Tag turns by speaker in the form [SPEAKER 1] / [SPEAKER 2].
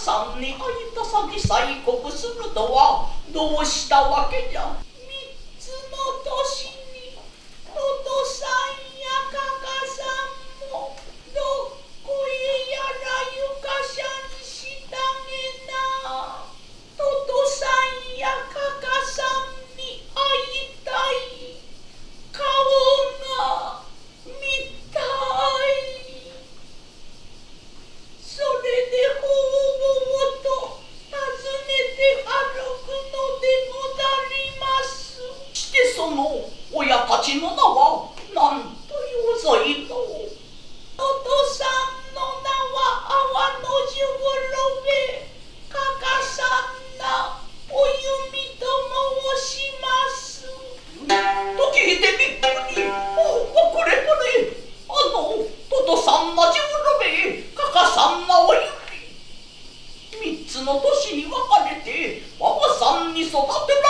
[SPEAKER 1] さんに会いたさに催告するとはどうしたわけじゃ三つの年にトトさんやカカさんもどこへやらゆかしゃにしたげなトトさんやカカさんに会いたい顔が見たいそれでほうぼうと訪ねて歩くのでござりますしてその親たちの名は何というぞいのお父さんの名は阿波の十郎兵かかさんなお弓と申します。と聞いてびっくりおこれこれあのトトさんな十郎兵かかさんなお弓三つの年に分かれてママさんに育てら